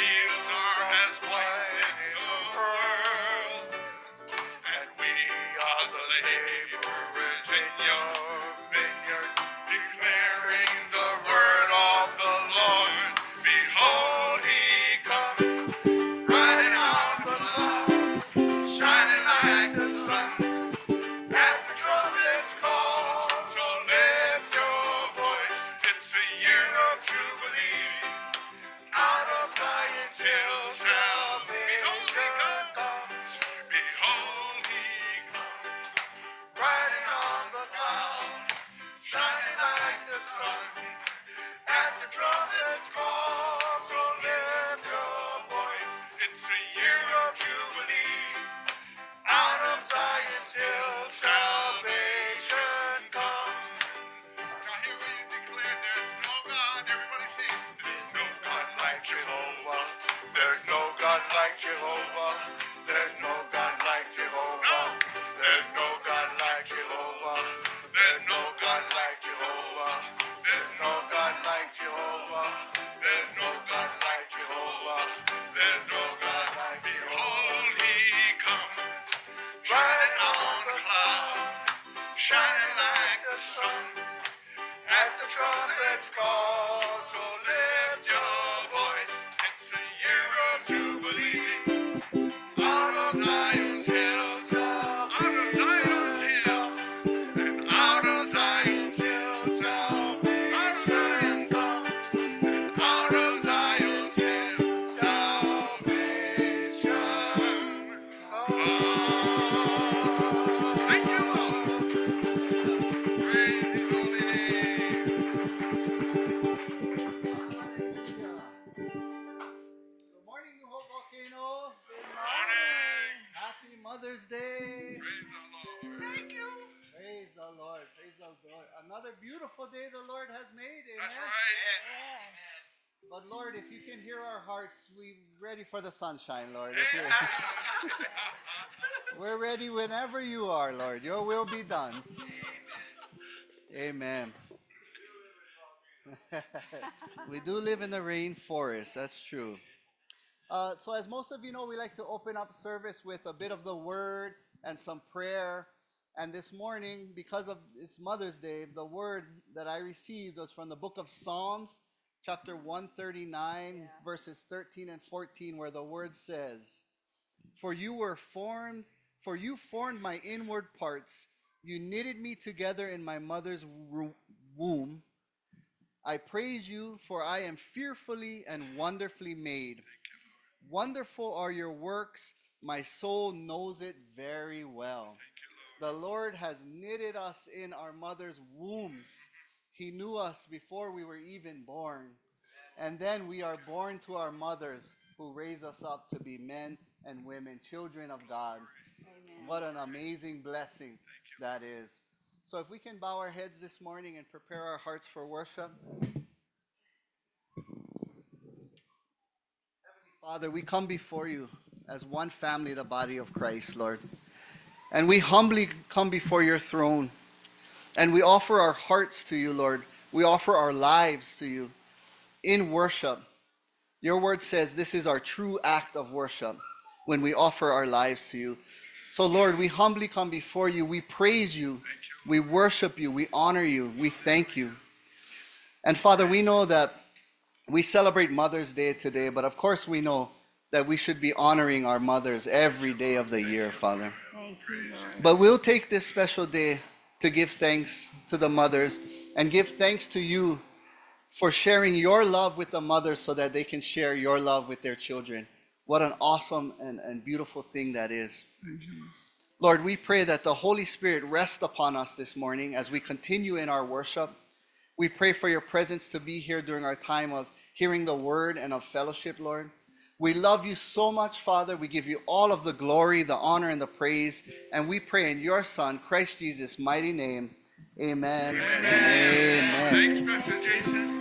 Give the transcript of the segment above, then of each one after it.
fields are as white sunshine, Lord. We're ready whenever you are, Lord. Your will be done. Amen. we do live in the rainforest. That's true. Uh, so, as most of you know, we like to open up service with a bit of the word and some prayer. And this morning, because of it's Mother's Day, the word that I received was from the book of Psalms, chapter 139, verses 13 and 14, where the word says, For you were formed, for you formed my inward parts. You knitted me together in my mother's womb. I praise you, for I am fearfully and wonderfully made. Wonderful are your works. My soul knows it very well. The Lord has knitted us in our mother's wombs. He knew us before we were even born. And then we are born to our mothers who raise us up to be men and women, children of God. Amen. What an amazing blessing that is. So, if we can bow our heads this morning and prepare our hearts for worship. Father, we come before you as one family, the body of Christ, Lord. And we humbly come before your throne. And we offer our hearts to you, Lord. We offer our lives to you in worship. Your word says this is our true act of worship when we offer our lives to you. So, Lord, we humbly come before you. We praise you. We worship you. We honor you. We thank you. And Father, we know that we celebrate Mother's Day today, but of course we know that we should be honoring our mothers every day of the year, Father. Thank you, Lord. But we'll take this special day to give thanks to the mothers and give thanks to you for sharing your love with the mothers so that they can share your love with their children. What an awesome and, and beautiful thing that is. Lord, we pray that the Holy Spirit rest upon us this morning as we continue in our worship. We pray for your presence to be here during our time of hearing the word and of fellowship, Lord. We love you so much, Father. We give you all of the glory, the honor, and the praise. And we pray in your Son, Christ Jesus' mighty name. Amen. Amen. Thanks, Pastor Jason.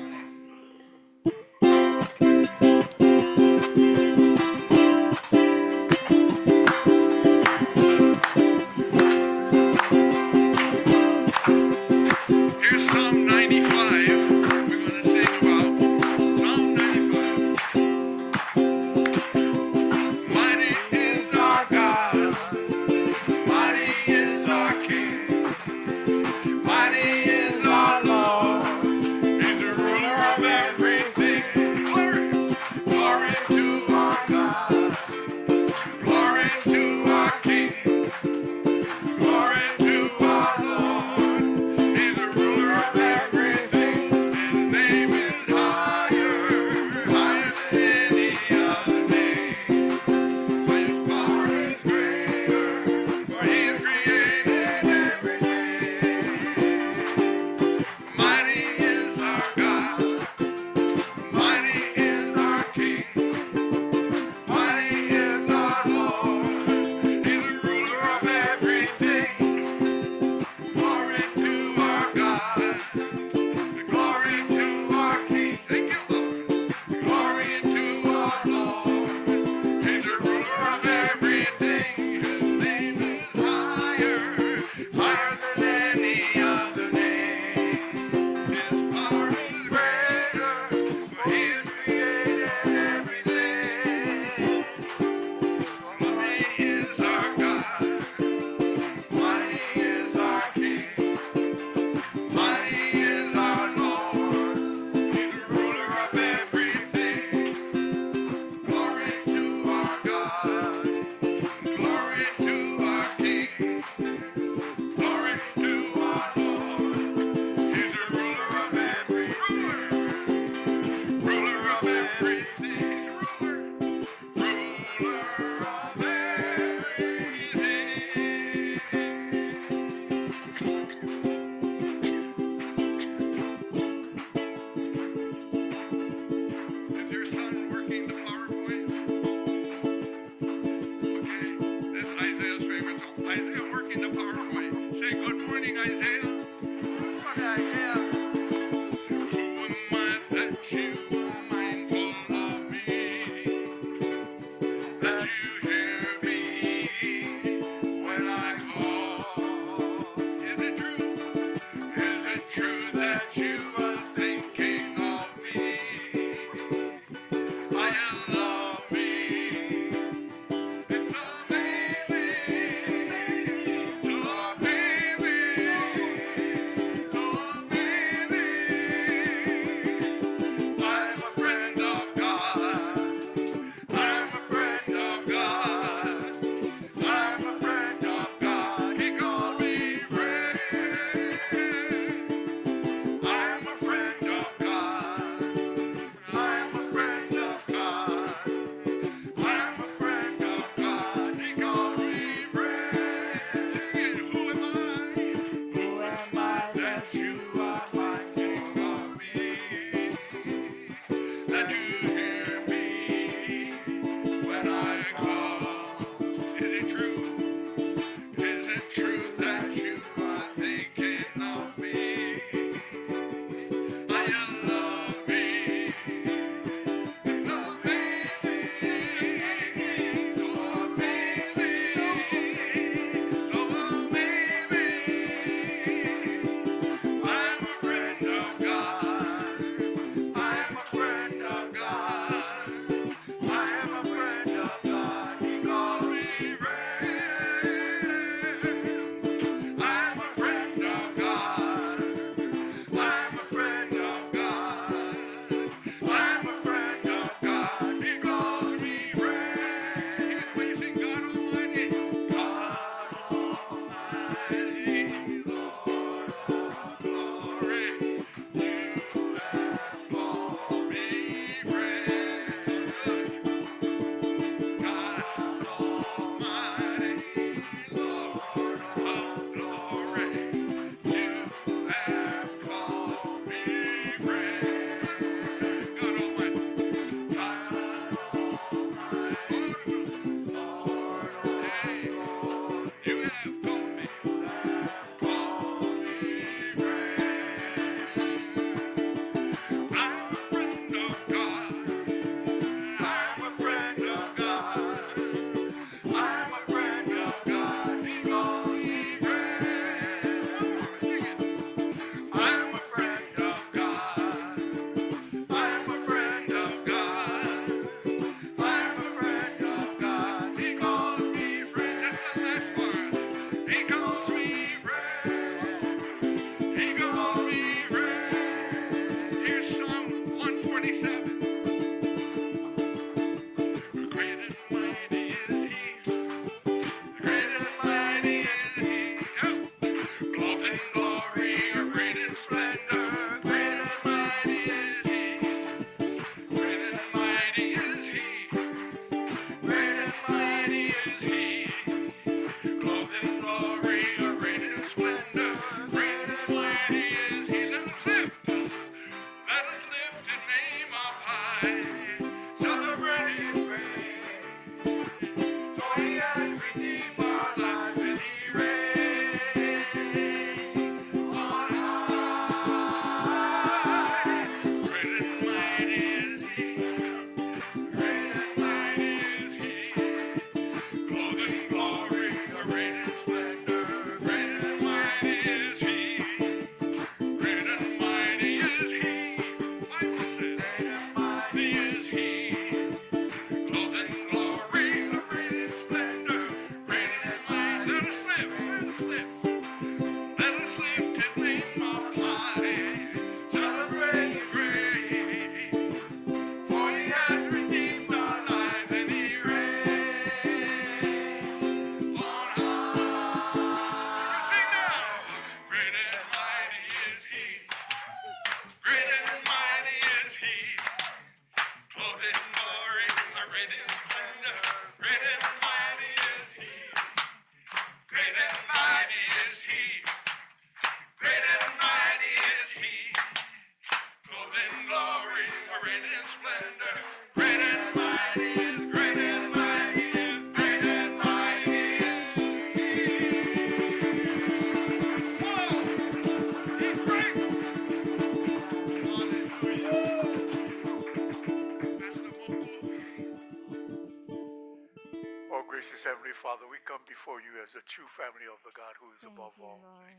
As a true family of the God who is Thank above you, all. Lord.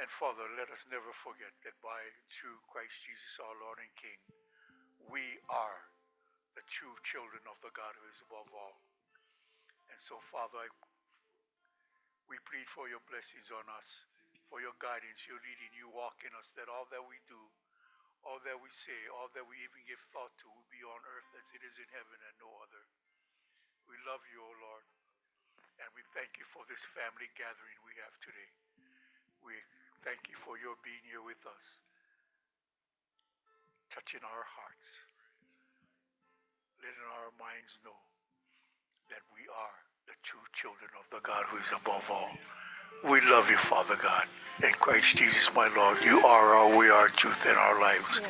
And Father, let us never forget that by through Christ Jesus our Lord and King, we are the true children of the God who is above all. And so, Father, I, we plead for your blessings on us, for your guidance, your leading, you walk in us, that all that we do, all that we say, all that we even give thought to will be on earth as it is in heaven and no other. We love you, O Lord. And we thank you for this family gathering we have today. We thank you for your being here with us, touching our hearts, letting our minds know that we are the true children of the God who is above all. We love you, Father God. In Christ Jesus, my Lord, you are our way, our truth, in our lives.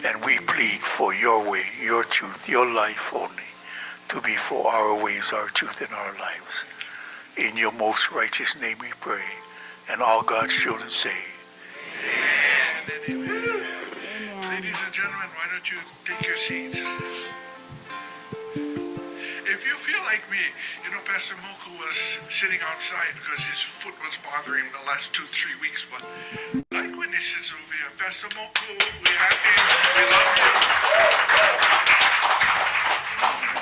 And we plead for your way, your truth, your life only to be for our ways, our truth, in our lives. In your most righteous name we pray. And all God's children say, Amen. Amen. Amen. Ladies and gentlemen, why don't you take your seats? If you feel like me, you know, Pastor Moku was sitting outside because his foot was bothering him the last two, three weeks. But like when he sits over here, Pastor Moku, we're happy. We love you.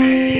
me.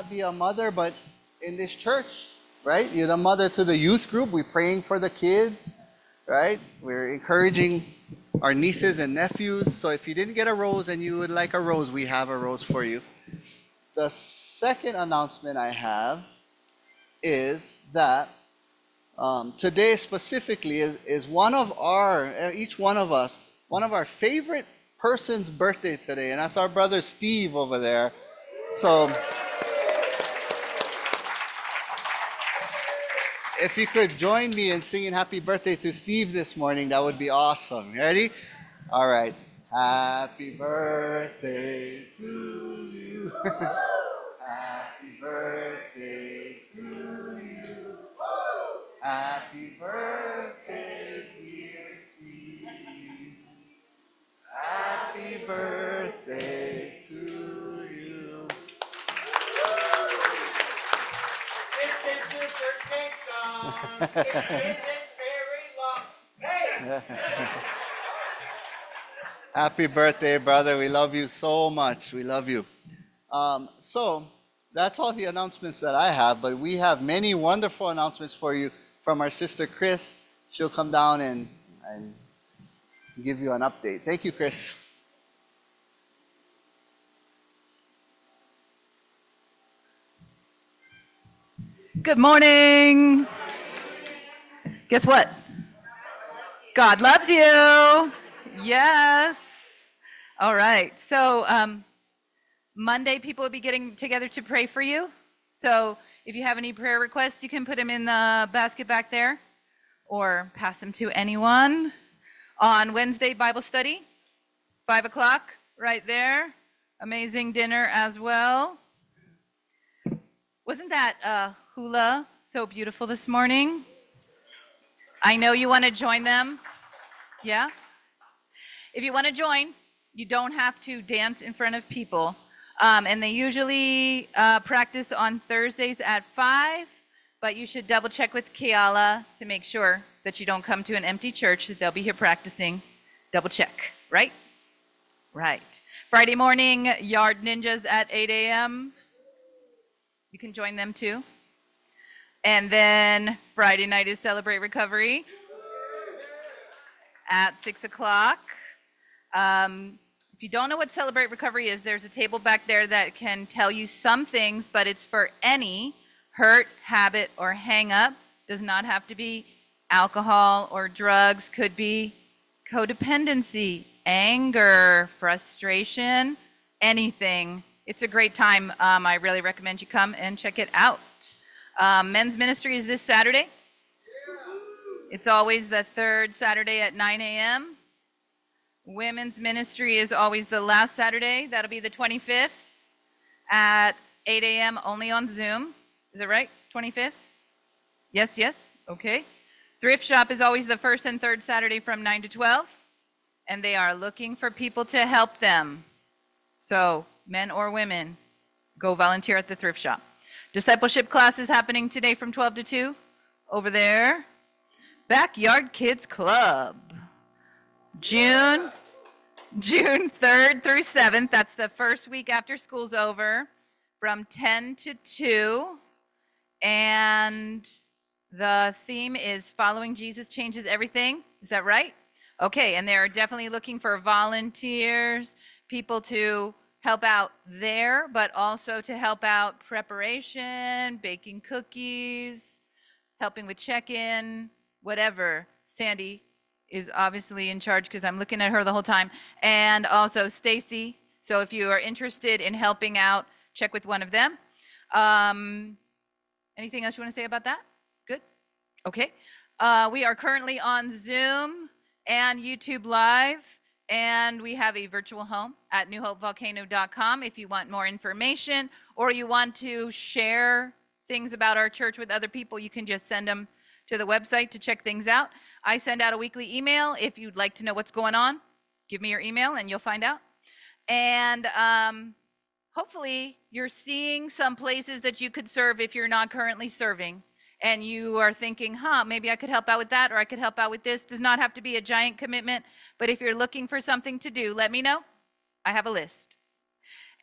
Not be a mother, but in this church, right? You're the mother to the youth group. We're praying for the kids, right? We're encouraging our nieces and nephews. So if you didn't get a rose and you would like a rose, we have a rose for you. The second announcement I have is that um, today specifically is, is one of our, uh, each one of us, one of our favorite person's birthday today, and that's our brother Steve over there. So if you could join me in singing happy birthday to Steve this morning, that would be awesome. Ready? All right. Happy birthday to you. Happy birthday, brother. We love you so much. We love you. Um, so, that's all the announcements that I have, but we have many wonderful announcements for you from our sister Chris. She'll come down and, and give you an update. Thank you, Chris. Good morning. Guess what? God loves you. Yes. All right. So, um, Monday, people will be getting together to pray for you. So, if you have any prayer requests, you can put them in the basket back there or pass them to anyone. On Wednesday, Bible study, 5 o'clock, right there. Amazing dinner as well. Wasn't that uh, hula so beautiful this morning? I know you want to join them. Yeah? If you want to join, you don't have to dance in front of people. Um, and they usually uh, practice on Thursdays at 5, but you should double check with Kiala to make sure that you don't come to an empty church, that they'll be here practicing. Double check, right? Right. Friday morning, Yard Ninjas at 8 a.m. You can join them too. And then Friday night is Celebrate Recovery at 6 o'clock. Um, if you don't know what Celebrate Recovery is, there's a table back there that can tell you some things, but it's for any hurt, habit, or hang up. Does not have to be alcohol or drugs, could be codependency, anger, frustration, anything. It's a great time. Um, I really recommend you come and check it out. Um, men's ministry is this Saturday. It's always the third Saturday at 9 a.m. Women's ministry is always the last Saturday. That'll be the 25th at 8 a.m. only on Zoom. Is it right? 25th? Yes, yes. Okay. Thrift shop is always the first and third Saturday from 9 to 12. And they are looking for people to help them. So, men or women, go volunteer at the thrift shop. Discipleship class is happening today from 12 to 2 over there. Backyard Kids Club. June June 3rd through 7th. That's the first week after school's over from 10 to 2. And the theme is Following Jesus Changes Everything. Is that right? Okay, and they're definitely looking for volunteers, people to help out there, but also to help out preparation, baking cookies, helping with check in, whatever. Sandy is obviously in charge because I'm looking at her the whole time, and also Stacy. So if you are interested in helping out, check with one of them. Um, anything else you want to say about that? Good. Okay. Uh, we are currently on Zoom and YouTube Live, and we have a virtual home at newhopevolcano.com if you want more information or you want to share things about our church with other people, you can just send them to the website to check things out. I send out a weekly email if you'd like to know what's going on. Give me your email and you'll find out. And um, hopefully, you're seeing some places that you could serve if you're not currently serving. And you are thinking, huh, maybe I could help out with that or I could help out with this. Does not have to be a giant commitment. But if you're looking for something to do, let me know. I have a list.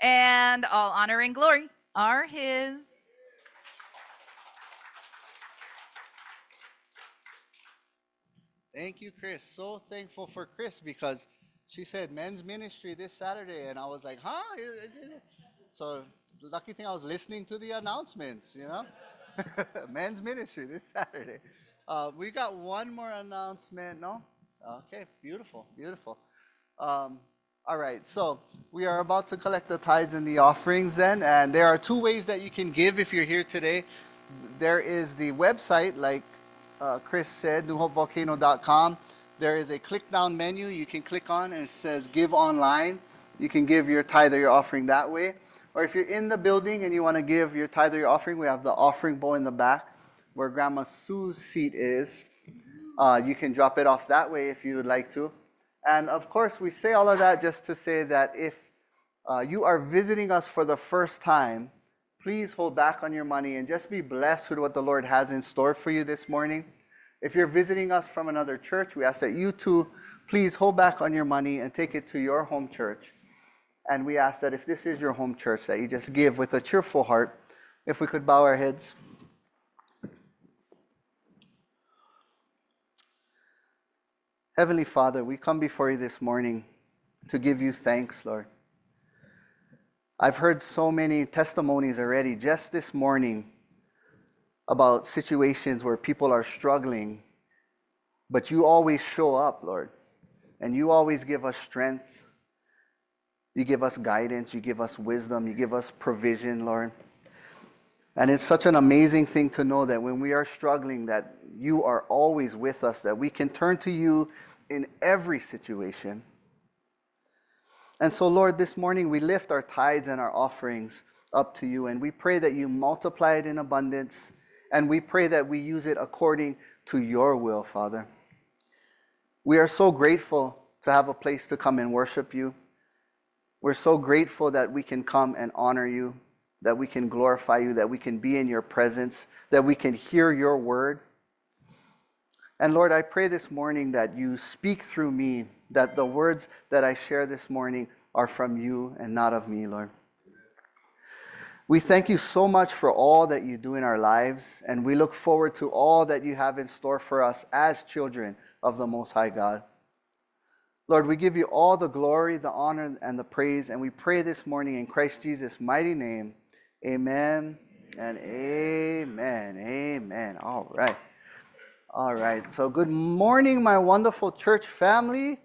And all honor and glory are His. Thank you, Chris. So thankful for Chris because she said men's ministry this Saturday, and I was like, huh? So lucky thing I was listening to the announcements, you know? men's ministry this Saturday. Uh, we got one more announcement, no? Okay, beautiful, beautiful. Um, all right, so we are about to collect the tithes and the offerings then, and there are two ways that you can give if you're here today. There is the website, like uh, Chris said, newhopevolcano.com. There is a click down menu you can click on, and it says Give Online. You can give your tithe or your offering that way. Or if you're in the building and you want to give your tithe or your offering, we have the offering bowl in the back where Grandma Sue's seat is. Uh, you can drop it off that way if you would like to. And of course, we say all of that just to say that if uh, you are visiting us for the first time, please hold back on your money and just be blessed with what the Lord has in store for you this morning. If you're visiting us from another church, we ask that you too please hold back on your money and take it to your home church. And we ask that if this is your home church, that you just give with a cheerful heart. If we could bow our heads. Heavenly Father, we come before you this morning to give you thanks, Lord. I've heard so many testimonies already just this morning about situations where people are struggling, but you always show up, Lord, and you always give us strength. You give us guidance, you give us wisdom, you give us provision, Lord. And it's such an amazing thing to know that when we are struggling that you are always with us, that we can turn to you in every situation. And so, Lord, this morning we lift our tithes and our offerings up to you, and we pray that you multiply it in abundance, and we pray that we use it according to your will, Father. We are so grateful to have a place to come and worship you. We're so grateful that we can come and honor you, that we can glorify you, that we can be in your presence, that we can hear your word. And Lord, I pray this morning that you speak through me, that the words that I share this morning are from you and not of me, Lord. We thank you so much for all that you do in our lives, and we look forward to all that you have in store for us as children of the Most High God. Lord, we give you all the glory, the honor, and the praise, and we pray this morning in Christ Jesus' mighty name. Amen and amen. Amen. All right. All right. So, good morning, my wonderful church family.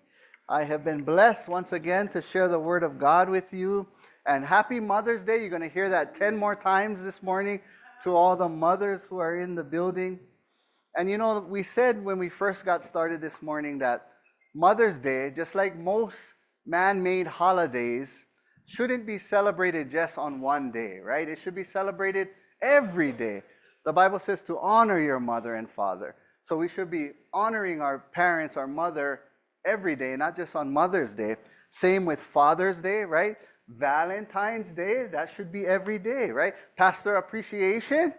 I have been blessed once again to share the word of God with you. And happy Mother's Day. You're going to hear that 10 more times this morning to all the mothers who are in the building. And you know, we said when we first got started this morning that Mother's Day, just like most man made holidays, shouldn't be celebrated just on one day, right? It should be celebrated every day. The Bible says to honor your mother and father. So we should be honoring our parents, our mother, every day, not just on Mother's Day. Same with Father's Day, right? Valentine's Day, that should be every day, right? Pastor appreciation?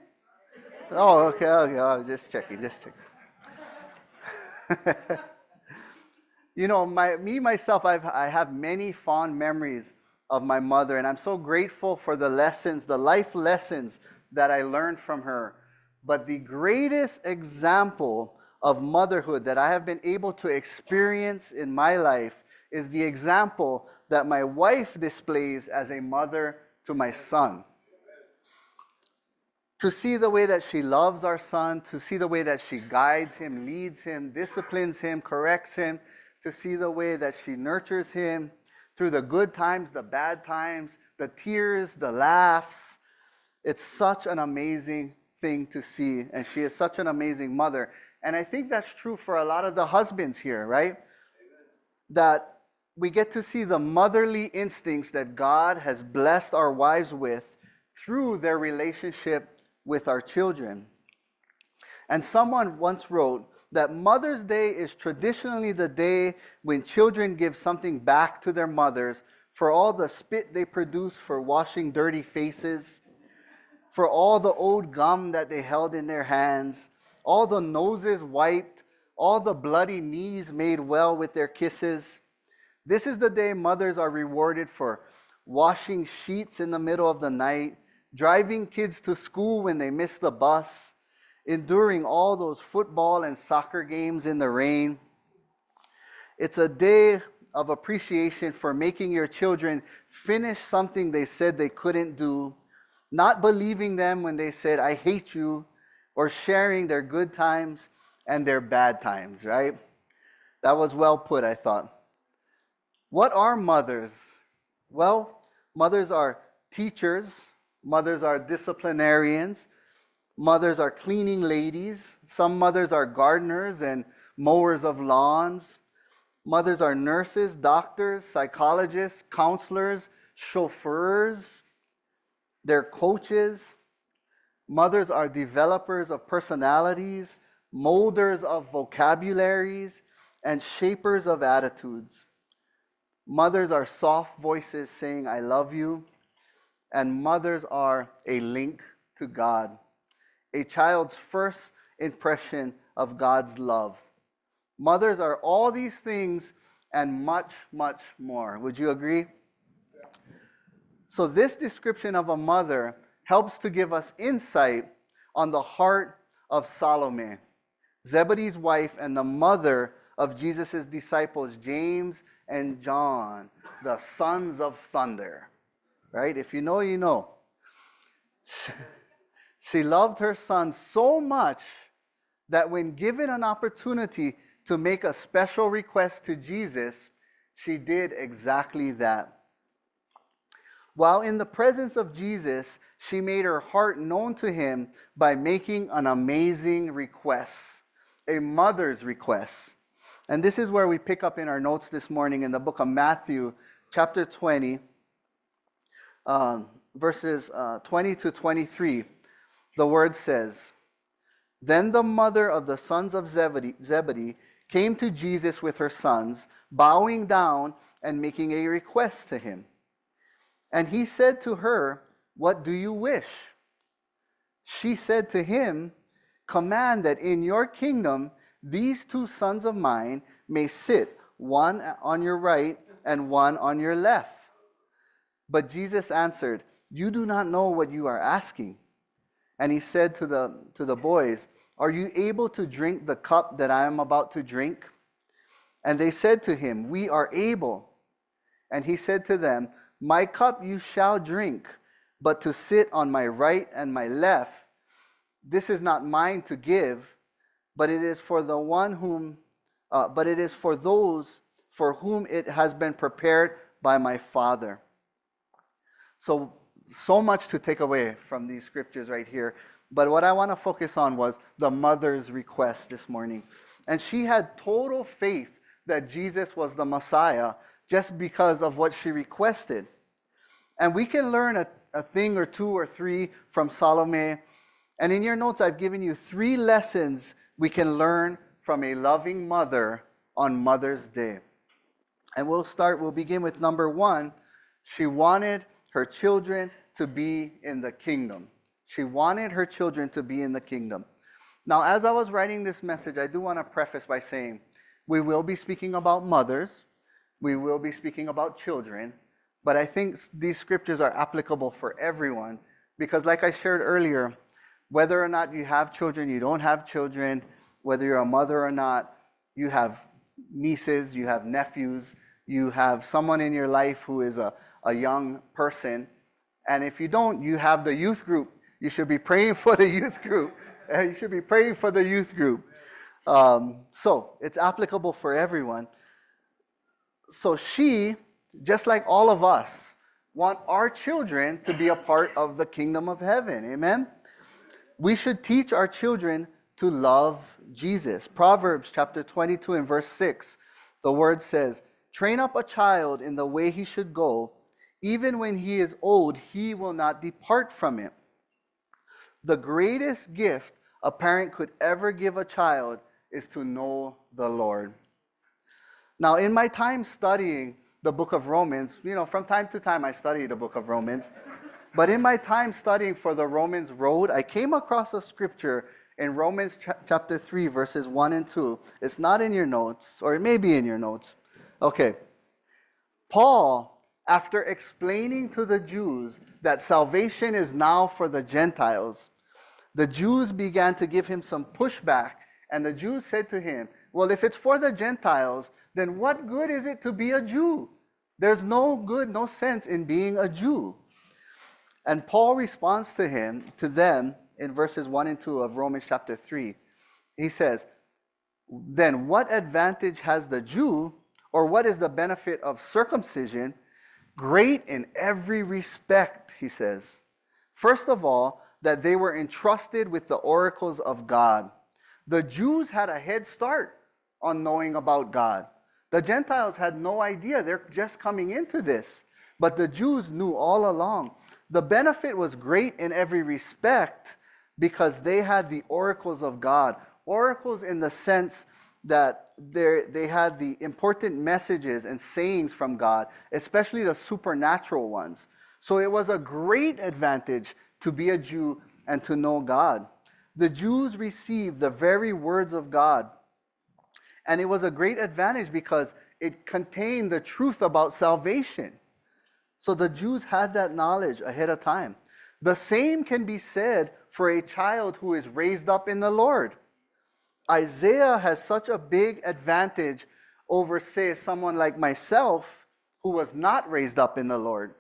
Oh, okay, okay, oh, just checking, just checking. you know, my, me myself, I've, I have many fond memories of my mother, and I'm so grateful for the lessons, the life lessons that I learned from her. But the greatest example of motherhood that I have been able to experience in my life is the example that my wife displays as a mother to my son. To see the way that she loves our son, to see the way that she guides him, leads him, disciplines him, corrects him, to see the way that she nurtures him through the good times, the bad times, the tears, the laughs. It's such an amazing thing to see, and she is such an amazing mother. And I think that's true for a lot of the husbands here, right? That we get to see the motherly instincts that God has blessed our wives with through their relationship with our children. And someone once wrote that Mother's Day is traditionally the day when children give something back to their mothers for all the spit they produce for washing dirty faces, for all the old gum that they held in their hands, all the noses wiped, all the bloody knees made well with their kisses. This is the day mothers are rewarded for washing sheets in the middle of the night, driving kids to school when they miss the bus, enduring all those football and soccer games in the rain. It's a day of appreciation for making your children finish something they said they couldn't do, not believing them when they said, I hate you, or sharing their good times and their bad times, right? That was well put, I thought. What are mothers? Well, mothers are teachers, mothers are disciplinarians, mothers are cleaning ladies, some mothers are gardeners and mowers of lawns. Mothers are nurses, doctors, psychologists, counselors, chauffeurs, they're coaches. Mothers are developers of personalities, molders of vocabularies, and shapers of attitudes. Mothers are soft voices saying, I love you. And mothers are a link to God, a child's first impression of God's love. Mothers are all these things and much, much more. Would you agree? So, this description of a mother helps to give us insight on the heart of Salome, Zebedee's wife and the mother of Jesus' disciples, James and John, the sons of thunder. Right? If you know, you know. She loved her son so much that when given an opportunity to make a special request to Jesus, she did exactly that. While in the presence of Jesus, she made her heart known to him by making an amazing request, a mother's request. And this is where we pick up in our notes this morning in the book of Matthew, chapter 20, um, verses uh, 20 to 23. The word says, Then the mother of the sons of Zebedee, Zebedee came to Jesus with her sons, bowing down and making a request to him. And he said to her, What do you wish? She said to him, Command that in your kingdom these two sons of mine may sit, one on your right and one on your left. But Jesus answered, You do not know what you are asking. And he said to the, to the boys, Are you able to drink the cup that I am about to drink? And they said to him, We are able. And he said to them, My cup you shall drink, but to sit on my right and my left, this is not mine to give, but it is for the one whom, uh, but it is for those for whom it has been prepared by my Father. So so much to take away from these scriptures right here. But what I want to focus on was the mother's request this morning. And she had total faith that Jesus was the Messiah just because of what she requested. And we can learn a, a thing or two or three from Salome. And in your notes, I've given you three lessons we can learn from a loving mother on Mother's Day. And we'll start, we'll begin with number one. She wanted her children to be in the kingdom. She wanted her children to be in the kingdom. Now, as I was writing this message, I do want to preface by saying we will be speaking about mothers, we will be speaking about children, but I think these scriptures are applicable for everyone because, like I shared earlier, whether or not you have children, you don't have children, whether you're a mother or not, you have nieces, you have nephews, you have someone in your life who is a, a young person. And if you don't, you have the youth group. You should be praying for the youth group. You should be praying for the youth group. Um, so it's applicable for everyone. So she, just like all of us, want our children to be a part of the kingdom of heaven. Amen? We should teach our children to love Jesus. Proverbs chapter 22 and verse 6, the word says, Train up a child in the way he should go even when he is old, he will not depart from it. The greatest gift a parent could ever give a child is to know the Lord. Now, in my time studying the book of Romans, you know, from time to time I study the book of Romans, but in my time studying for the Romans road, I came across a scripture in Romans chapter 3, verses 1 and 2. It's not in your notes, or it may be in your notes. Okay. Paul after explaining to the Jews that salvation is now for the Gentiles, the Jews began to give him some pushback. And the Jews said to him, Well, if it's for the Gentiles, then what good is it to be a Jew? There's no good, no sense in being a Jew. And Paul responds to him, to them, in verses 1 and 2 of Romans chapter 3. He says, Then what advantage has the Jew, or what is the benefit of circumcision? Great in every respect, he says. First of all, that they were entrusted with the oracles of God. The Jews had a head start on knowing about God. The Gentiles had no idea. They're just coming into this. But the Jews knew all along. The benefit was great in every respect because they had the oracles of God. Oracles in the sense that they had the important messages and sayings from God, especially the supernatural ones. So it was a great advantage to be a Jew and to know God. The Jews received the very words of God. And it was a great advantage because it contained the truth about salvation. So the Jews had that knowledge ahead of time. The same can be said for a child who is raised up in the Lord. Isaiah has such a big advantage over, say, someone like myself who was not raised up in the Lord.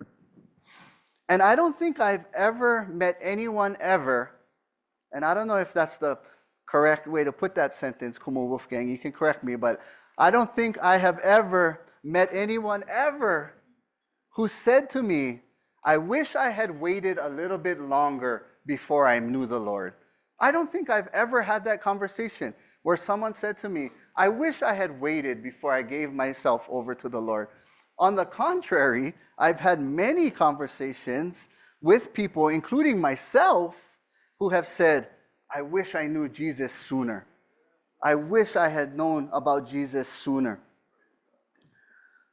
And I don't think I've ever met anyone ever, and I don't know if that's the correct way to put that sentence, Kumu Wolfgang, you can correct me, but I don't think I have ever met anyone ever who said to me, I wish I had waited a little bit longer before I knew the Lord. I don't think I've ever had that conversation where someone said to me, I wish I had waited before I gave myself over to the Lord. On the contrary, I've had many conversations with people, including myself, who have said, I wish I knew Jesus sooner. I wish I had known about Jesus sooner.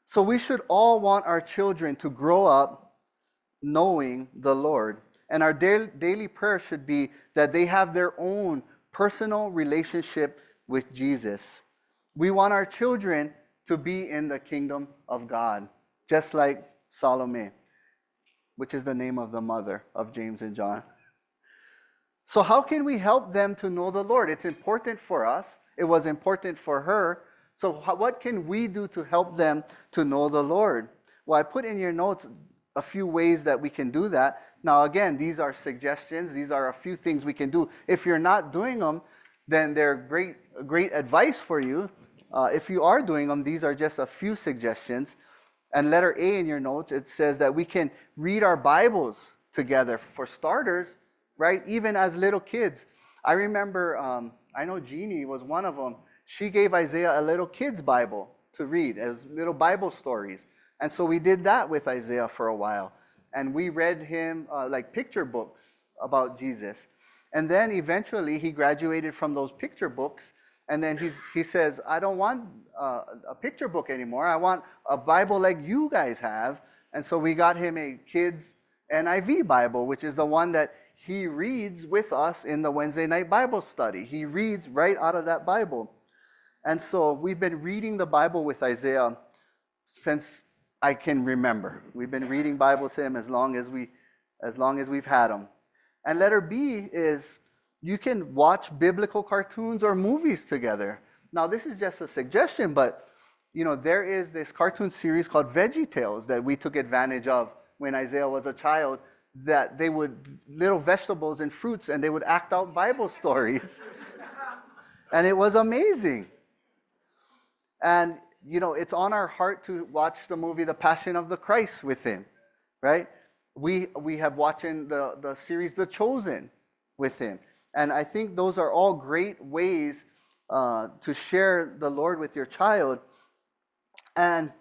So we should all want our children to grow up knowing the Lord. And our daily prayer should be that they have their own personal relationship with Jesus. We want our children to be in the kingdom of God, just like Salome, which is the name of the mother of James and John. So, how can we help them to know the Lord? It's important for us, it was important for her. So, what can we do to help them to know the Lord? Well, I put in your notes a few ways that we can do that. Now, again, these are suggestions. These are a few things we can do. If you're not doing them, then they're great, great advice for you. Uh, if you are doing them, these are just a few suggestions. And letter A in your notes, it says that we can read our Bibles together for starters, right? Even as little kids. I remember, um, I know Jeannie was one of them. She gave Isaiah a little kid's Bible to read as little Bible stories. And so we did that with Isaiah for a while. And we read him uh, like picture books about Jesus. And then eventually he graduated from those picture books and then he's, he says, I don't want uh, a picture book anymore. I want a Bible like you guys have. And so we got him a kid's NIV Bible, which is the one that he reads with us in the Wednesday night Bible study. He reads right out of that Bible. And so we've been reading the Bible with Isaiah since I can remember. We've been reading Bible to him as long as we as long as we've had him. And letter B is you can watch biblical cartoons or movies together. Now, this is just a suggestion, but you know, there is this cartoon series called Veggie Tales that we took advantage of when Isaiah was a child. That they would little vegetables and fruits, and they would act out Bible stories, and it was amazing. And you know, it's on our heart to watch the movie The Passion of the Christ with him, right? We we have watching the the series The Chosen with him. And I think those are all great ways uh, to share the Lord with your child. And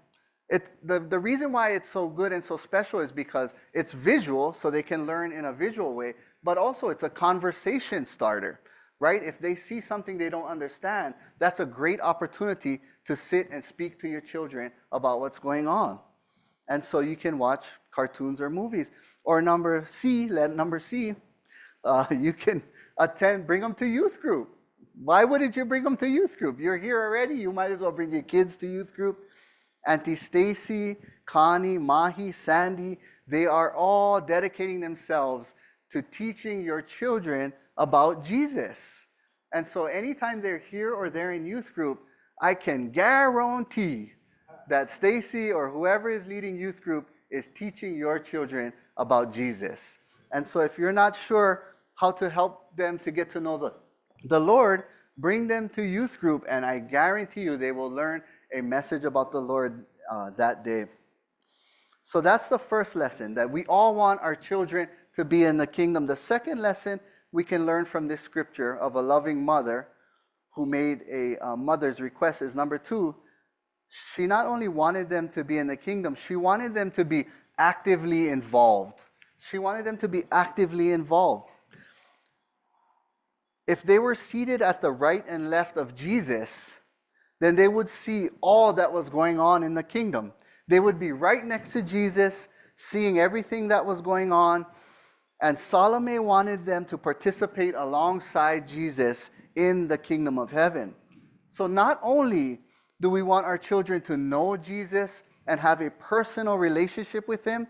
it, the, the reason why it's so good and so special is because it's visual, so they can learn in a visual way, but also it's a conversation starter, right? If they see something they don't understand, that's a great opportunity to sit and speak to your children about what's going on. And so you can watch cartoons or movies. Or number C, let number C, uh, you can attend, bring them to youth group. Why wouldn't you bring them to youth group? You're here already. You might as well bring your kids to youth group. Auntie Stacy, Connie, Mahi, Sandy, they are all dedicating themselves to teaching your children about Jesus. And so anytime they're here or they're in youth group, I can guarantee that Stacy or whoever is leading youth group is teaching your children about Jesus. And so if you're not sure how to help them to get to know the, the Lord, bring them to youth group, and I guarantee you they will learn a message about the Lord uh, that day. So that's the first lesson that we all want our children to be in the kingdom. The second lesson we can learn from this scripture of a loving mother who made a uh, mother's request is number two, she not only wanted them to be in the kingdom, she wanted them to be actively involved. She wanted them to be actively involved. If they were seated at the right and left of Jesus, then they would see all that was going on in the kingdom. They would be right next to Jesus, seeing everything that was going on. And Salome wanted them to participate alongside Jesus in the kingdom of heaven. So not only do we want our children to know Jesus and have a personal relationship with him,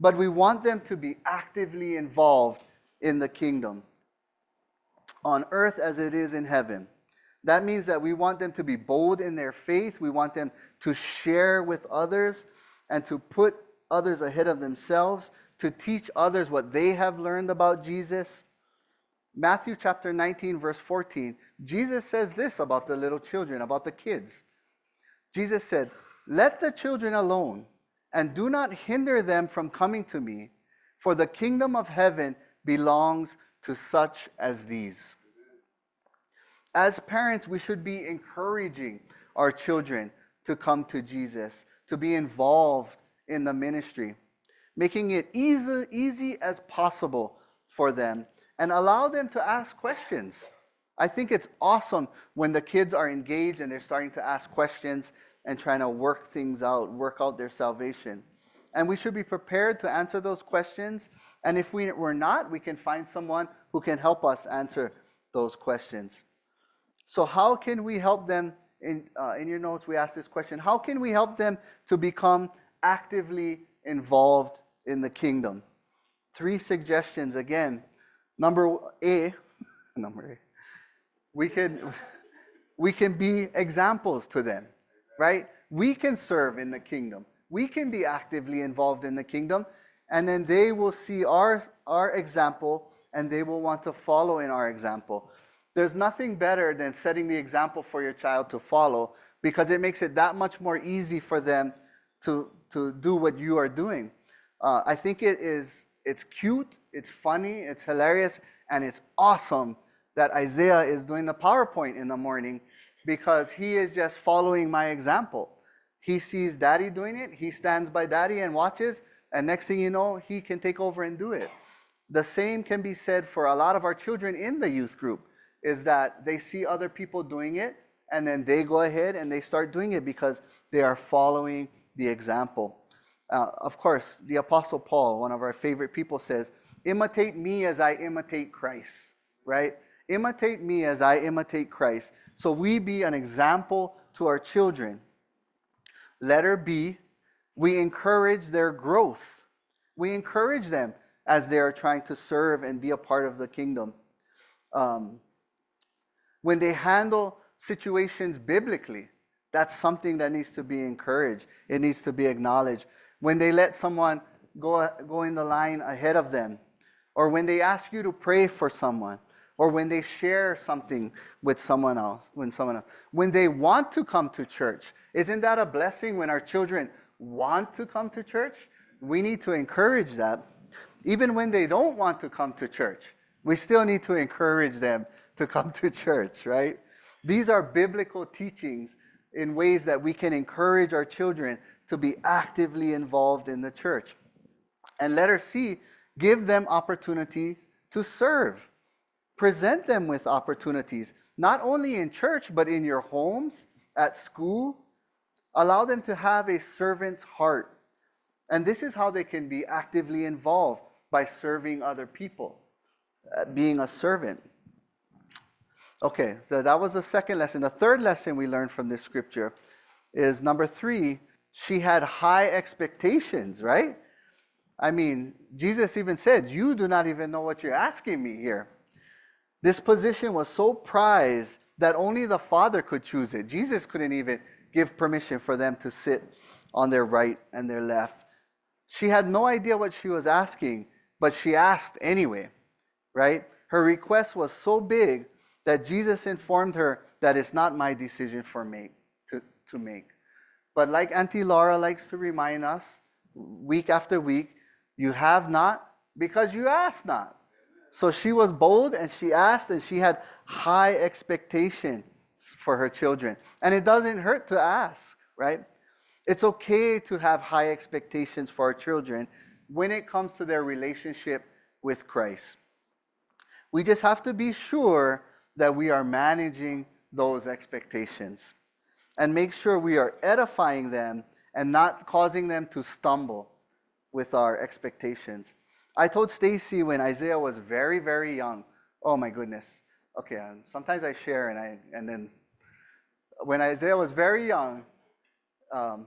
but we want them to be actively involved in the kingdom on earth as it is in heaven. That means that we want them to be bold in their faith. We want them to share with others and to put others ahead of themselves, to teach others what they have learned about Jesus. Matthew chapter 19, verse 14, Jesus says this about the little children, about the kids. Jesus said, Let the children alone, and do not hinder them from coming to me, for the kingdom of heaven belongs to such as these. As parents, we should be encouraging our children to come to Jesus, to be involved in the ministry, making it easy, easy as possible for them, and allow them to ask questions. I think it's awesome when the kids are engaged and they're starting to ask questions and trying to work things out, work out their salvation. And we should be prepared to answer those questions. And if we, we're not, we can find someone who can help us answer those questions. So, how can we help them? In, uh, in your notes, we asked this question How can we help them to become actively involved in the kingdom? Three suggestions again. Number A, number A, we can, we can be examples to them, right? We can serve in the kingdom. We can be actively involved in the kingdom, and then they will see our, our example and they will want to follow in our example. There's nothing better than setting the example for your child to follow because it makes it that much more easy for them to, to do what you are doing. Uh, I think it is it's cute, it's funny, it's hilarious, and it's awesome that Isaiah is doing the PowerPoint in the morning because he is just following my example. He sees daddy doing it, he stands by daddy and watches, and next thing you know, he can take over and do it. The same can be said for a lot of our children in the youth group is that they see other people doing it and then they go ahead and they start doing it because they are following the example. Uh, of course, the Apostle Paul, one of our favorite people, says, Imitate me as I imitate Christ, right? Imitate me as I imitate Christ. So we be an example to our children. Letter B, we encourage their growth. We encourage them as they are trying to serve and be a part of the kingdom. Um, when they handle situations biblically, that's something that needs to be encouraged. It needs to be acknowledged. When they let someone go, go in the line ahead of them, or when they ask you to pray for someone, or when they share something with someone else, when someone else, when they want to come to church, isn't that a blessing when our children want to come to church? We need to encourage that. Even when they don't want to come to church, we still need to encourage them to come to church, right? These are biblical teachings in ways that we can encourage our children to be actively involved in the church. And letter C, give them opportunities to serve. Present them with opportunities, not only in church, but in your homes, at school. Allow them to have a servant's heart. And this is how they can be actively involved by serving other people, uh, being a servant. Okay, so that was the second lesson. The third lesson we learned from this scripture is number three she had high expectations, right? I mean, Jesus even said, You do not even know what you're asking me here. This position was so prized that only the Father could choose it. Jesus couldn't even give permission for them to sit on their right and their left. She had no idea what she was asking, but she asked anyway, right? Her request was so big that Jesus informed her that it's not my decision for me to, to make. But like Auntie Laura likes to remind us week after week, you have not because you ask not. So she was bold and she asked and she had high expectations for her children. And it doesn't hurt to ask, right? It's okay to have high expectations for our children when it comes to their relationship with Christ. We just have to be sure that we are managing those expectations and make sure we are edifying them and not causing them to stumble with our expectations. I told Stacy when Isaiah was very, very young, oh my goodness. Okay, um, sometimes I share and I and then when Isaiah was very young, um,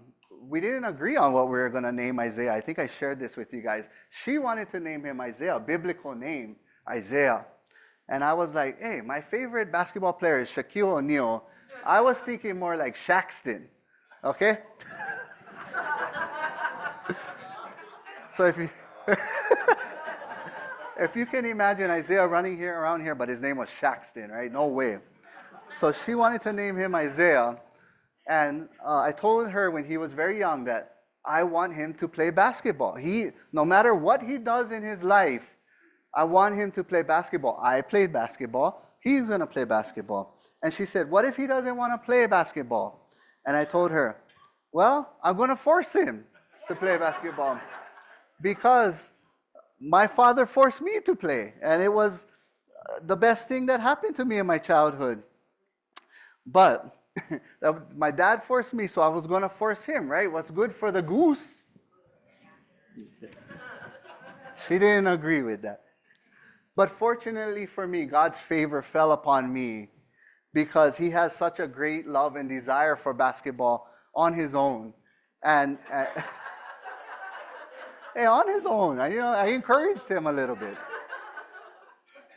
we didn't agree on what we were going to name Isaiah. I think I shared this with you guys. She wanted to name him Isaiah, biblical name, Isaiah. And I was like, hey, my favorite basketball player is Shaquille O'Neal. I was thinking more like Shaxton, okay? so if you if you can imagine Isaiah running here around here, but his name was Shaxton, right? No way. So she wanted to name him Isaiah. And uh, I told her when he was very young that I want him to play basketball. He, no matter what he does in his life, I want him to play basketball. I played basketball. He's going to play basketball. And she said, What if he doesn't want to play basketball? And I told her, Well, I'm going to force him to play basketball because my father forced me to play. And it was uh, the best thing that happened to me in my childhood. But my dad forced me, so I was going to force him, right? What's good for the goose? she didn't agree with that. But fortunately for me, God's favor fell upon me because he has such a great love and desire for basketball on his own. And uh, hey, on his own, I, you know, I encouraged him a little bit.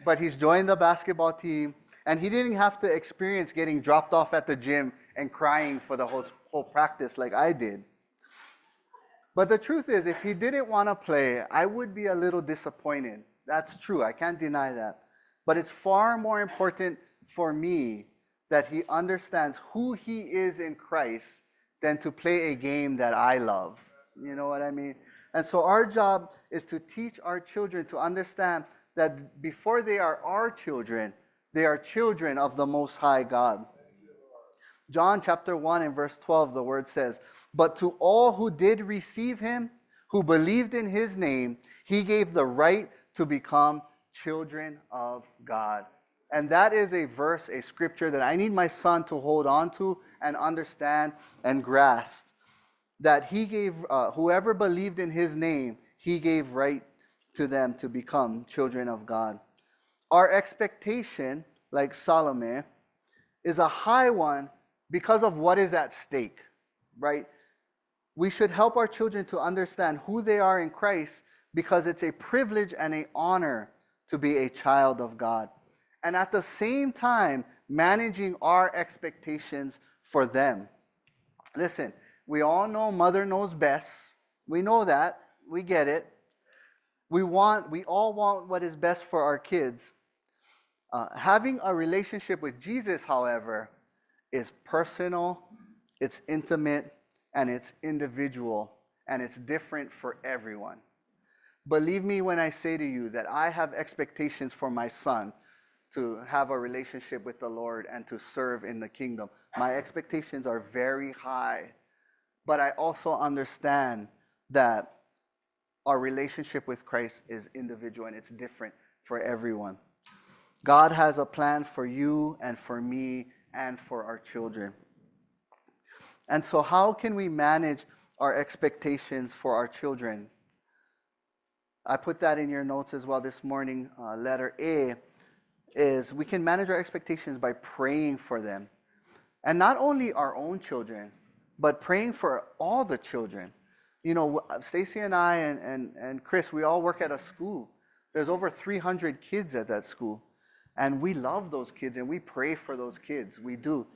But he's joined the basketball team and he didn't have to experience getting dropped off at the gym and crying for the whole, whole practice like I did. But the truth is, if he didn't want to play, I would be a little disappointed. That's true. I can't deny that. But it's far more important for me that he understands who he is in Christ than to play a game that I love. You know what I mean? And so our job is to teach our children to understand that before they are our children, they are children of the Most High God. John chapter 1 and verse 12, the word says, But to all who did receive him, who believed in his name, he gave the right to become children of God. And that is a verse, a scripture that I need my son to hold on to and understand and grasp. That he gave, uh, whoever believed in his name, he gave right to them to become children of God. Our expectation, like Salome, is a high one because of what is at stake, right? We should help our children to understand who they are in Christ because it's a privilege and an honor to be a child of God. And at the same time, managing our expectations for them. Listen, we all know mother knows best. We know that. We get it. We want we all want what is best for our kids. Uh, having a relationship with Jesus, however, is personal, it's intimate, and it's individual, and it's different for everyone. Believe me when I say to you that I have expectations for my son to have a relationship with the Lord and to serve in the kingdom. My expectations are very high, but I also understand that our relationship with Christ is individual and it's different for everyone. God has a plan for you and for me and for our children. And so, how can we manage our expectations for our children? I put that in your notes as well this morning. Uh, letter A is we can manage our expectations by praying for them. And not only our own children, but praying for all the children. You know, uh, Stacy and I and, and, and Chris, we all work at a school. There's over 300 kids at that school. And we love those kids and we pray for those kids. We do.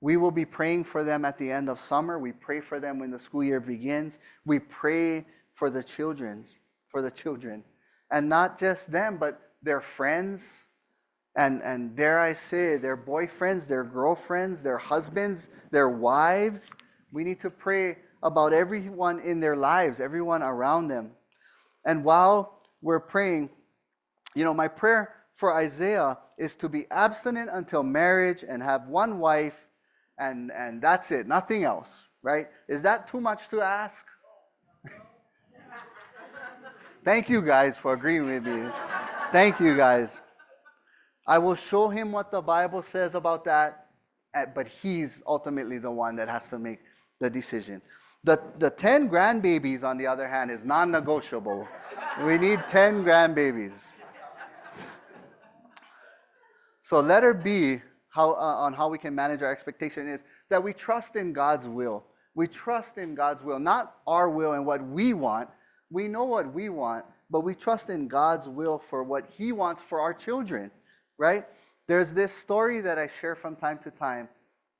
We will be praying for them at the end of summer. We pray for them when the school year begins. We pray for the children's, for the children. And not just them, but their friends, and, and dare I say, their boyfriends, their girlfriends, their husbands, their wives. We need to pray about everyone in their lives, everyone around them. And while we're praying, you know, my prayer for Isaiah is to be abstinent until marriage and have one wife, and, and that's it, nothing else, right? Is that too much to ask? Thank you guys for agreeing with me. Thank you guys. I will show him what the Bible says about that, eh, but he's ultimately the one that has to make the decision. The, the 10 grandbabies, on the other hand, is non negotiable. we need 10 grandbabies. So, letter B how, uh, on how we can manage our expectation is that we trust in God's will. We trust in God's will, not our will and what we want, we know what we want, but we trust in God's will for what He wants for our children, right? There's this story that I share from time to time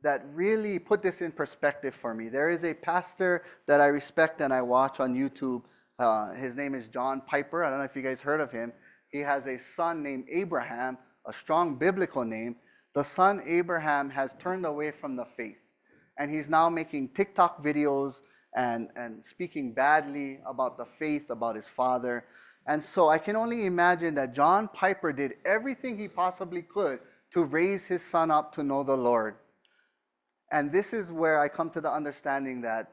that really put this in perspective for me. There is a pastor that I respect and I watch on YouTube. Uh, his name is John Piper. I don't know if you guys heard of him. He has a son named Abraham, a strong biblical name. The son Abraham has turned away from the faith, and he's now making TikTok videos and, and speaking badly about the faith, about his father. And so I can only imagine that John Piper did everything he possibly could to raise his son up to know the Lord. And this is where I come to the understanding that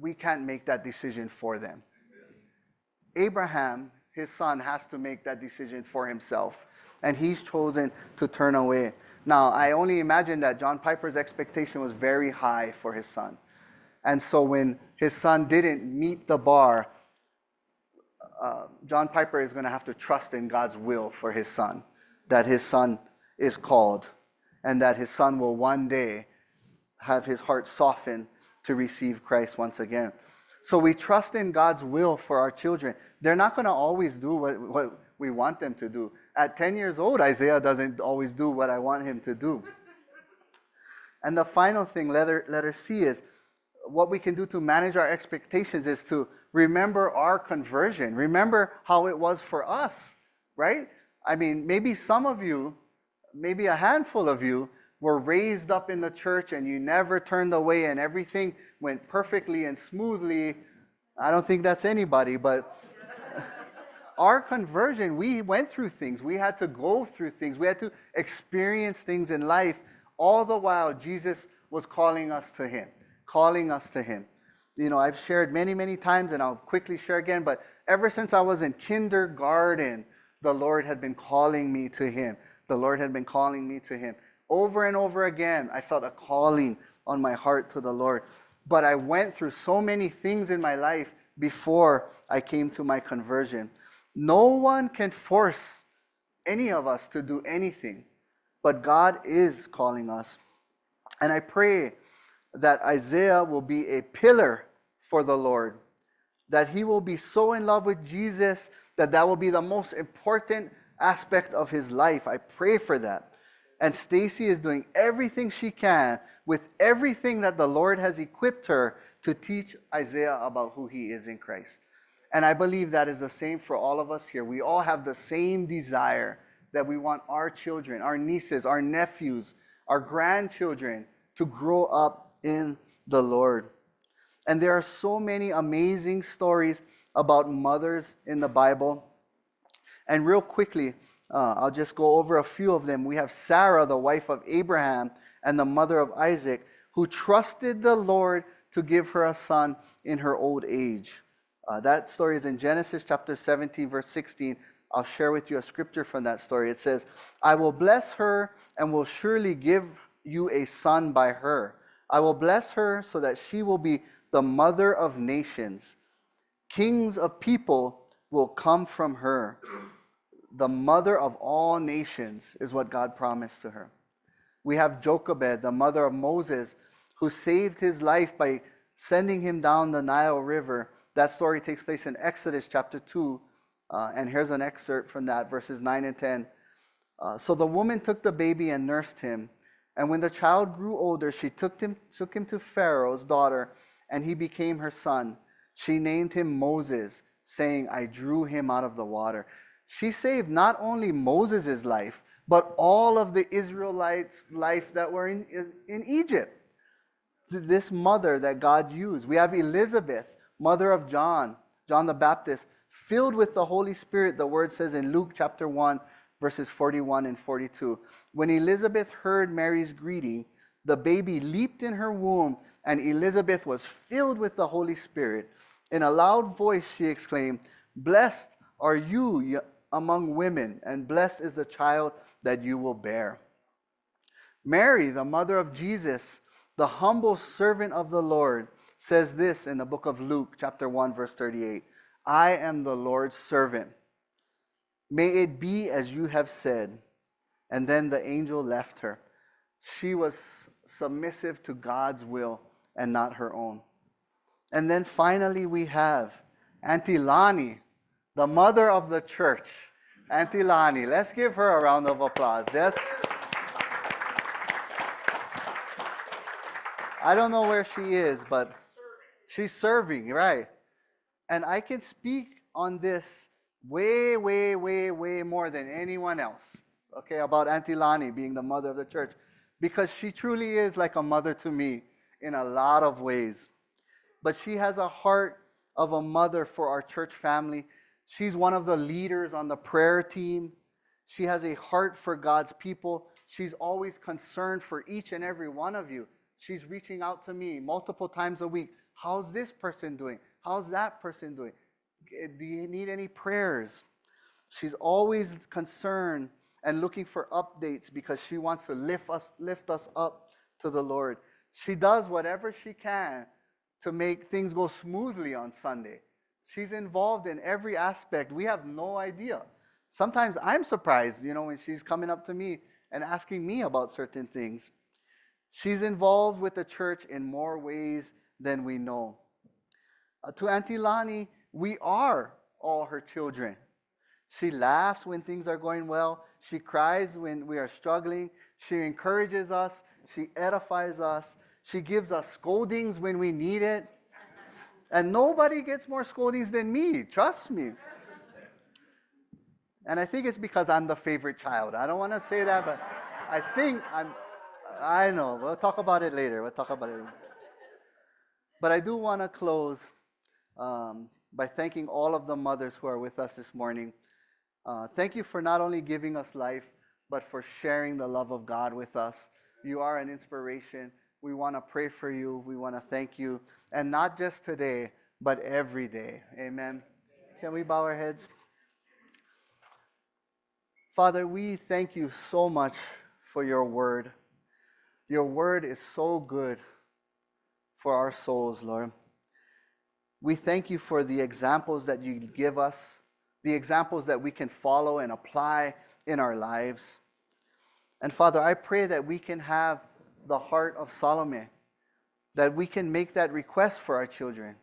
we can't make that decision for them. Abraham, his son, has to make that decision for himself. And he's chosen to turn away. Now, I only imagine that John Piper's expectation was very high for his son. And so when his son didn't meet the bar, uh, John Piper is going to have to trust in God's will for his son, that his son is called, and that his son will one day have his heart soften to receive Christ once again. So we trust in God's will for our children. They're not going to always do what, what we want them to do. At 10 years old, Isaiah doesn't always do what I want him to do. And the final thing, letter, letter C, is what we can do to manage our expectations is to remember our conversion. Remember how it was for us, right? I mean, maybe some of you, maybe a handful of you, were raised up in the church and you never turned away and everything went perfectly and smoothly. I don't think that's anybody, but our conversion, we went through things. We had to go through things. We had to experience things in life. All the while, Jesus was calling us to Him calling us to Him. You know, I've shared many, many times, and I'll quickly share again, but ever since I was in kindergarten, the Lord had been calling me to Him. The Lord had been calling me to Him. Over and over again, I felt a calling on my heart to the Lord. But I went through so many things in my life before I came to my conversion. No one can force any of us to do anything, but God is calling us. And I pray that Isaiah will be a pillar for the Lord, that he will be so in love with Jesus that that will be the most important aspect of his life. I pray for that. And Stacy is doing everything she can with everything that the Lord has equipped her to teach Isaiah about who he is in Christ. And I believe that is the same for all of us here. We all have the same desire that we want our children, our nieces, our nephews, our grandchildren to grow up in the Lord. And there are so many amazing stories about mothers in the Bible. And real quickly, uh, I'll just go over a few of them. We have Sarah, the wife of Abraham and the mother of Isaac, who trusted the Lord to give her a son in her old age. Uh, that story is in Genesis chapter 17, verse 16. I'll share with you a scripture from that story. It says, I will bless her and will surely give you a son by her. I will bless her so that she will be the mother of nations. Kings of people will come from her. The mother of all nations is what God promised to her. We have Jochebed, the mother of Moses, who saved his life by sending him down the Nile River. That story takes place in Exodus chapter 2. Uh, and here's an excerpt from that, verses 9 and 10. Uh, so the woman took the baby and nursed him. And when the child grew older, she took him, took him to Pharaoh's daughter, and he became her son. She named him Moses, saying, I drew him out of the water. She saved not only Moses' life, but all of the Israelites' life that were in, in Egypt. This mother that God used. We have Elizabeth, mother of John, John the Baptist, filled with the Holy Spirit, the word says in Luke chapter 1, verses 41 and 42. When Elizabeth heard Mary's greeting, the baby leaped in her womb, and Elizabeth was filled with the Holy Spirit. In a loud voice, she exclaimed, Blessed are you among women, and blessed is the child that you will bear. Mary, the mother of Jesus, the humble servant of the Lord, says this in the book of Luke, chapter 1, verse 38 I am the Lord's servant. May it be as you have said. And then the angel left her. She was submissive to God's will and not her own. And then finally, we have Auntie Lani, the mother of the church. Auntie Lani, let's give her a round of applause. Yes. I don't know where she is, but she's serving, right? And I can speak on this way, way, way, way more than anyone else, okay, about Auntie Lani being the mother of the church, because she truly is like a mother to me in a lot of ways. But she has a heart of a mother for our church family. She's one of the leaders on the prayer team. She has a heart for God's people. She's always concerned for each and every one of you. She's reaching out to me multiple times a week. How's this person doing? How's that person doing? Do you need any prayers? She's always concerned and looking for updates because she wants to lift us, lift us up to the Lord. She does whatever she can to make things go smoothly on Sunday. She's involved in every aspect. We have no idea. Sometimes I'm surprised, you know, when she's coming up to me and asking me about certain things. She's involved with the church in more ways than we know. Uh, to Auntie Lani, we are all her children. She laughs when things are going well. She cries when we are struggling. She encourages us. She edifies us. She gives us scoldings when we need it. And nobody gets more scoldings than me. Trust me. And I think it's because I'm the favorite child. I don't want to say that, but I think I'm. I know. We'll talk about it later. We'll talk about it. Later. But I do want to close um, by thanking all of the mothers who are with us this morning. Uh, thank you for not only giving us life, but for sharing the love of God with us. You are an inspiration. We want to pray for you. We want to thank you. And not just today, but every day. Amen. Can we bow our heads? Father, we thank you so much for your word. Your word is so good for our souls, Lord. We thank you for the examples that you give us, the examples that we can follow and apply in our lives. And Father, I pray that we can have the heart of Salome, that we can make that request for our children.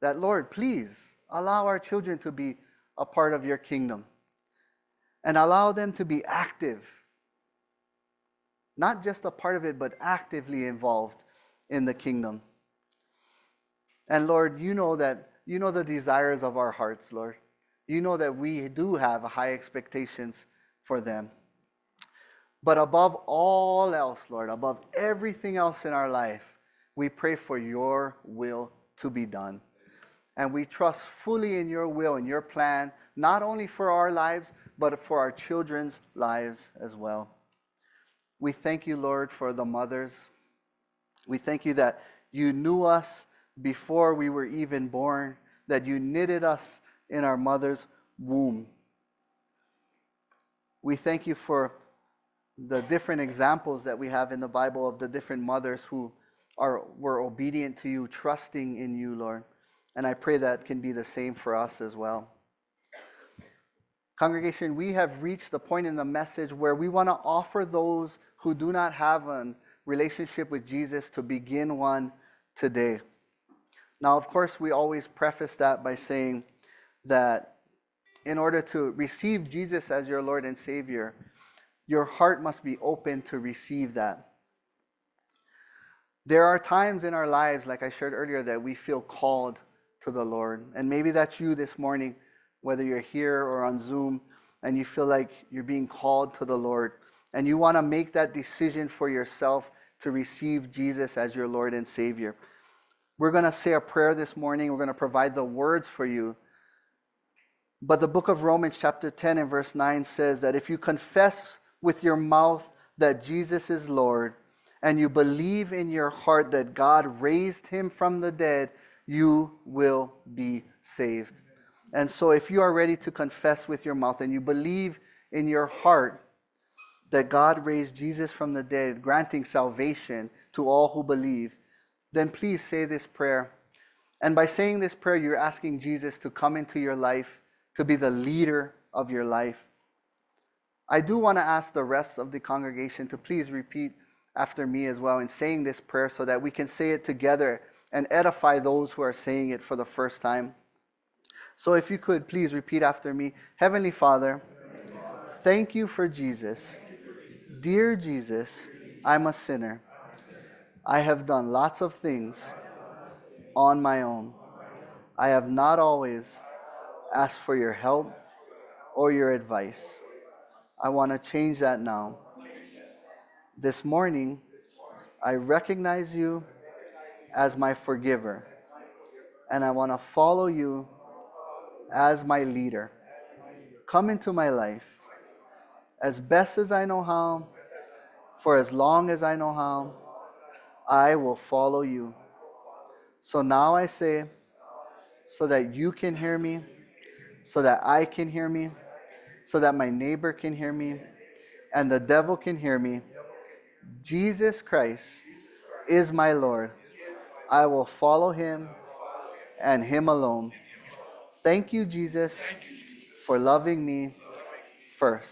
That, Lord, please allow our children to be a part of your kingdom and allow them to be active. Not just a part of it, but actively involved in the kingdom. And Lord, you know that you know the desires of our hearts, Lord. You know that we do have high expectations for them. But above all else, Lord, above everything else in our life, we pray for your will to be done. And we trust fully in your will and your plan, not only for our lives, but for our children's lives as well. We thank you, Lord, for the mothers. We thank you that you knew us before we were even born, that you knitted us in our mother's womb. We thank you for the different examples that we have in the Bible of the different mothers who are were obedient to you, trusting in you, Lord. And I pray that can be the same for us as well. Congregation, we have reached the point in the message where we want to offer those who do not have a relationship with Jesus, to begin one today. Now, of course, we always preface that by saying that in order to receive Jesus as your Lord and Savior, your heart must be open to receive that. There are times in our lives, like I shared earlier, that we feel called to the Lord. And maybe that's you this morning, whether you're here or on Zoom, and you feel like you're being called to the Lord. And you want to make that decision for yourself to receive Jesus as your Lord and Savior. We're going to say a prayer this morning. We're going to provide the words for you. But the book of Romans, chapter 10 and verse 9 says that if you confess with your mouth that Jesus is Lord, and you believe in your heart that God raised him from the dead, you will be saved. And so, if you are ready to confess with your mouth and you believe in your heart that God raised Jesus from the dead, granting salvation to all who believe, then please say this prayer. And by saying this prayer, you're asking Jesus to come into your life, to be the leader of your life. I do want to ask the rest of the congregation to please repeat after me as well in saying this prayer so that we can say it together and edify those who are saying it for the first time. So if you could please repeat after me Heavenly Father, thank you for Jesus. Dear Jesus, I'm a sinner. I have done lots of things on my own. I have not always asked for your help or your advice. I want to change that now. This morning, I recognize you as my forgiver, and I want to follow you as my leader. Come into my life as best as I know how, for as long as I know how. I will follow you. So now I say, so that you can hear me, so that I can hear me, so that my neighbor can hear me, and the devil can hear me. Jesus Christ is my Lord. I will follow him and him alone. Thank you, Jesus, for loving me first.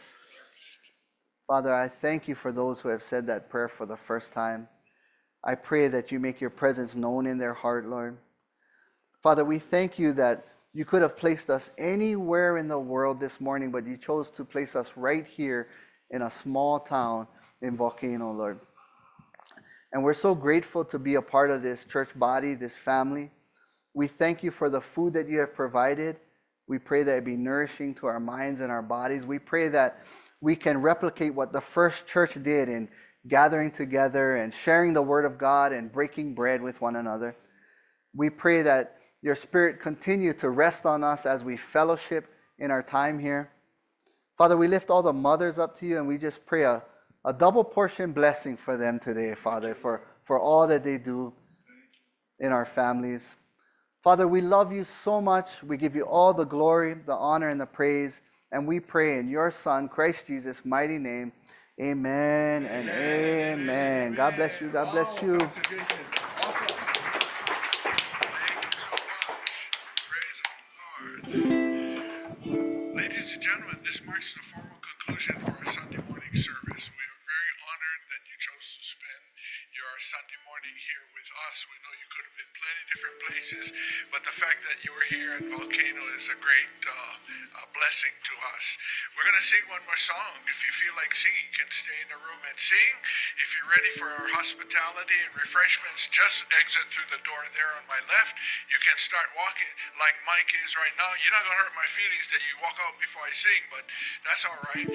Father, I thank you for those who have said that prayer for the first time. I pray that you make your presence known in their heart, Lord. Father, we thank you that you could have placed us anywhere in the world this morning, but you chose to place us right here in a small town in Volcano, Lord. And we're so grateful to be a part of this church body, this family. We thank you for the food that you have provided. We pray that it be nourishing to our minds and our bodies. We pray that we can replicate what the first church did in gathering together and sharing the word of God and breaking bread with one another. We pray that your spirit continue to rest on us as we fellowship in our time here. Father, we lift all the mothers up to you and we just pray a, a double portion blessing for them today, Father, for, for all that they do in our families. Father, we love you so much. We give you all the glory, the honor, and the praise. And we pray in your Son, Christ Jesus' mighty name. Amen and amen. God bless you. God bless you. Ladies and gentlemen, this marks the formal conclusion for our Sunday morning service. We Sunday morning here with us. We know you could have been plenty different places, but the fact that you were here in Volcano is a great uh, a blessing to us. We're going to sing one more song. If you feel like singing, you can stay in the room and sing. If you're ready for our hospitality and refreshments, just exit through the door there on my left. You can start walking like Mike is right now. You're not going to hurt my feelings that you walk out before I sing, but that's all right.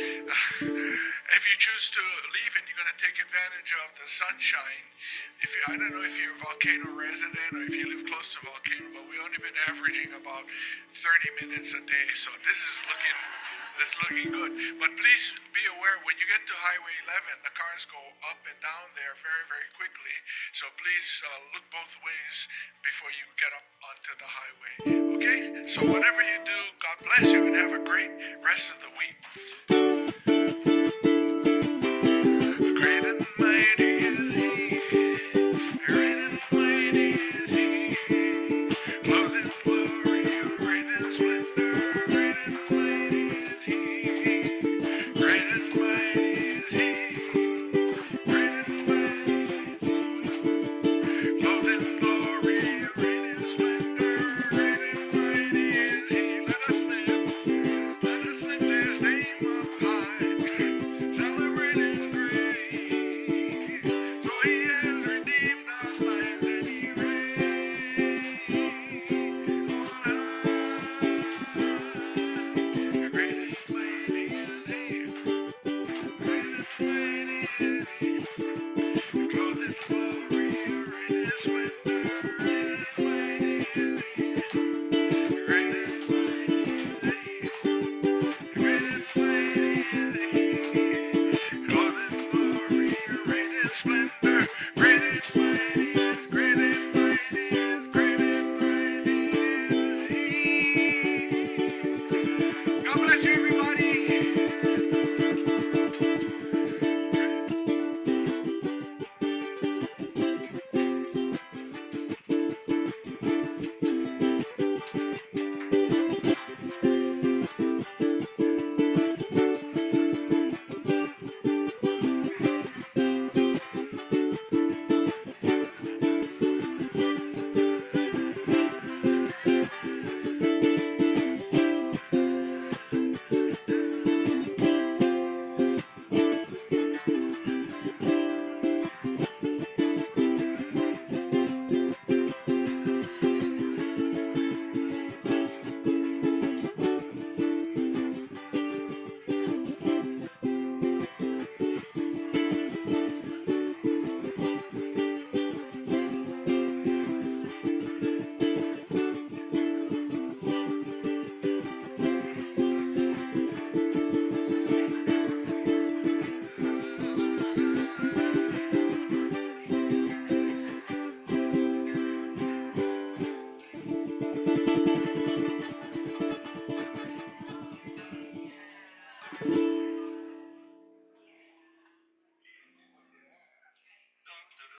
if you choose to leave and you're going to take advantage of the sunshine, if you, I don't know if you're a volcano resident or if you live close to volcano, but we've only been averaging about 30 minutes a day, so this is looking this looking good. But please be aware when you get to Highway 11, the cars go up and down there very, very quickly. So please uh, look both ways before you get up onto the highway. Okay? So whatever you do, God bless you and have a great rest of the week.